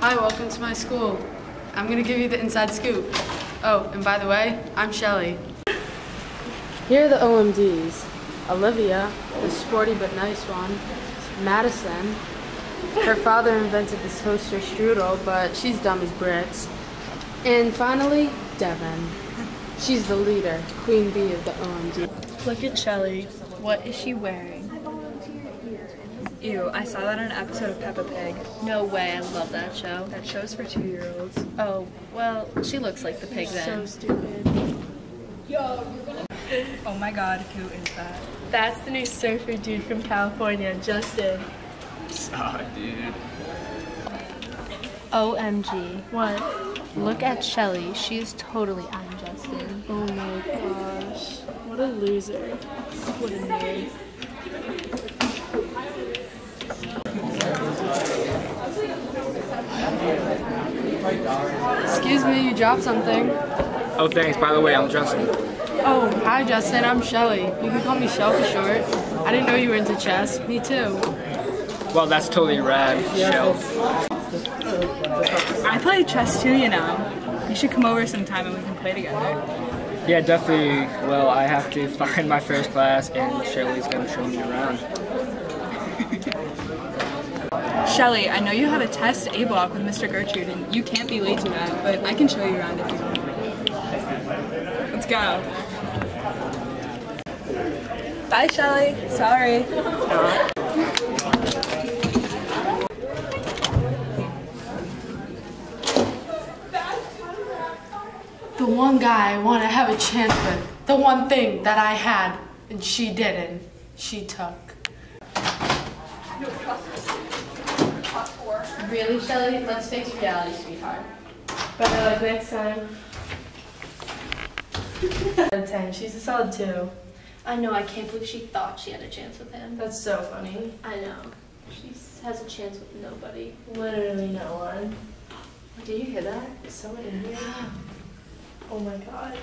Hi, welcome to my school. I'm gonna give you the inside scoop. Oh, and by the way, I'm Shelly. Here are the OMDs. Olivia, the sporty but nice one. Madison. Her father invented this toaster strudel, but she's dumb as bricks. And finally, Devin. She's the leader, queen bee of the OMD. Look at Shelly. What is she wearing? Ew, I saw that on an episode of Peppa Pig. No way, I love that show. That show's for two year olds. Oh, well, she looks like the pig then. So stupid. Yo, Oh my god, who is that? That's the new surfer dude from California, Justin. Stop, dude. OMG. What? Look at Shelly. She's totally on Justin. Oh my gosh. What a loser. What a nerd. Excuse me, you dropped something. Oh, thanks. By the way, I'm Justin. Oh, hi Justin, I'm Shelly. You can call me Shell for short. I didn't know you were into chess. Me too. Well, that's totally rad, Shell. I play chess too, you know. You should come over sometime and we can play together. Yeah, definitely. Well, I have to find my first class, and Shirley's gonna show me around. Shelly, I know you have a test A block with Mr. Gertrude and you can't be late to that, but I can show you around if you want. Let's go. Bye, Shelly. Sorry. The one guy I want to have a chance with. The one thing that I had and she didn't. She took. Really, Shelly? Let's face reality, sweetheart. Better luck next time. Out of 10. She's a solid 2. I know, I can't believe she thought she had a chance with him. That's so funny. I know. She has a chance with nobody. Literally no one. Did you hear that? Is someone in here? Oh my god.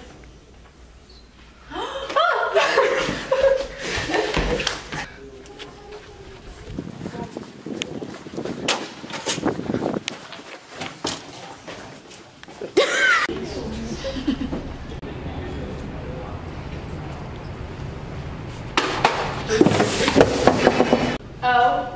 oh.